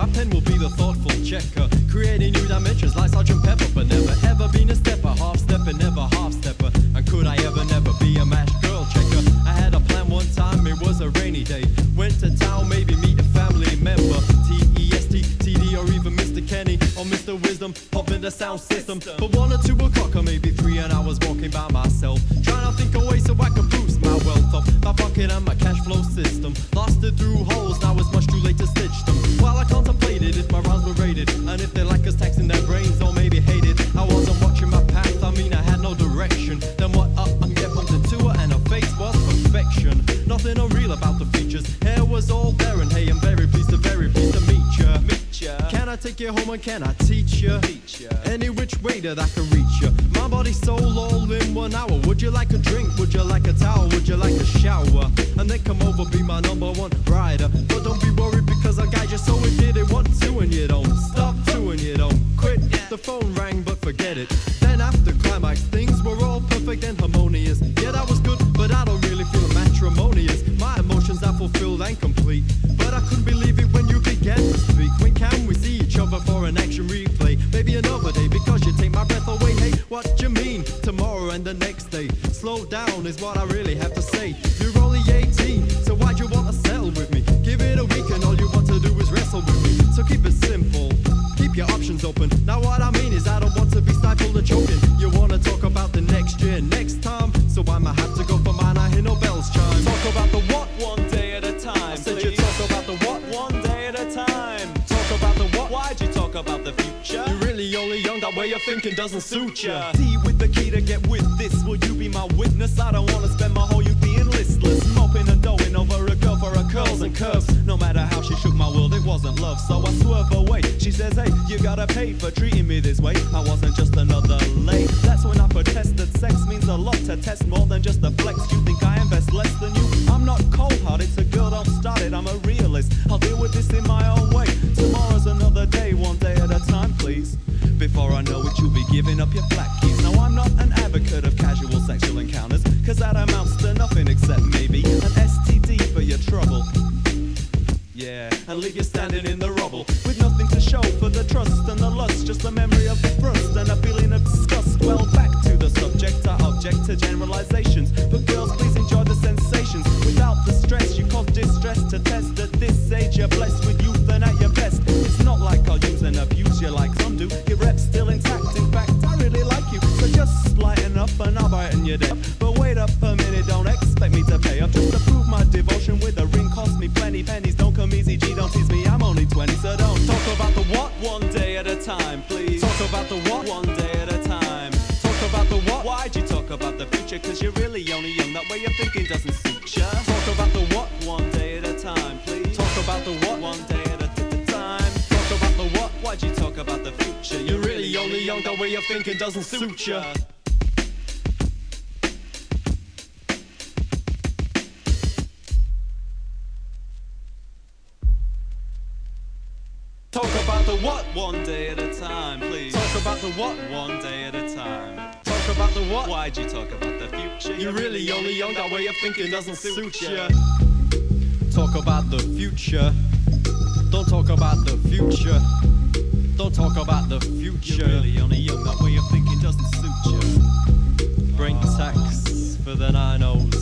My pen will be the thoughtful checker, creating new dimensions like Sergeant Pepper, but never ever been a stepper, half stepper, never half stepper. And could I ever, never be a mash girl checker? I had a plan one time, it was a rainy day. Went to town, maybe meet a family member. T E S T T D or even Mr. Kenny or Mr. Wisdom. Pop in the sound system. But one or two o'clock or maybe three, and I was walking by myself, trying to think of ways so I could boost Nothing unreal about the features. Hair was all there, and hey, I'm very pleased to, very pleased to meet ya. Meet ya. Can I take you home and can I teach ya? Teach ya. Any which way that I can reach ya. My body, soul, all in one hour. Would you like a drink? Would you like a towel? Would you like a shower? And then come over, be my number one rider. But don't be worried because I guide you so it did it want to and you don't stop to and you don't quit. The phone rang, but forget it. Then after climax, things were all perfect and harmonious. Yeah, that was good, but I don't really feel matrimonious. Fulfilled and complete. But I couldn't believe it when you began to speak. When can we see each other for an action replay? Maybe another day because you take my breath away. Hey, what you mean? Tomorrow and the next day. Slow down is what I really have to say. You're only about the future? You're really only young. That way of thinking doesn't suit ya. D with the key to get with this. Will you be my witness? I don't wanna spend my whole youth being listless. Moping and doing over a girl for her curls and curves. No matter how she shook my world, it wasn't love. So I swerve away. She says, hey, you gotta pay for treating me this way. I wasn't just another lay. That's when I protest that sex means a lot to test more than just a. Before I know it, you'll be giving up your flat keys. Now, I'm not an advocate of casual sexual encounters, cause that amounts to nothing except maybe an STD for your trouble. Yeah, and leave you standing in the rubble with nothing to show for the trust and the lust, just a memory of the thrust and a feeling of disgust. Well, back to the subject, I object to generalizations. But girls, please enjoy the sensations without the stress. You cause distress to test at this age. You're blessed with youth and at your best. It's not like I'll use and abuse you like some do. Your. But wait up a minute, don't expect me to pay up just to prove my devotion with a ring. Cost me plenty pennies. Don't come easy, G. Don't tease me. I'm only 20, so don't talk about the what one day at a time, please. Talk about the what one day at a time. Talk about the what. Why'd you talk about the future? Cause you're really only young. That way of thinking doesn't suit ya. Talk about the what one day at a time, please. Talk about the what one day at a time. Talk about the what. Why'd you talk about the future? You're really only young. That way of thinking doesn't suit ya. Talk about the what one day at a time, please. Talk about the what one day at a time. Talk about the what. Why'd you talk about the future? You're really only young. That way of thinking doesn't suit ya. Talk about the future. Don't talk about the future. Don't talk about the future. You're really only young. That way of thinking doesn't suit you. Bring tax for the nine O's.